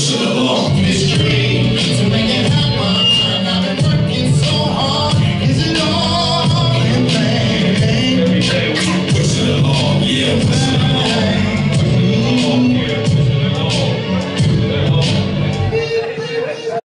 pushing along this dream to make it happen. I've been working so hard. Is it all in vain? Pushing along, yeah, pushing along.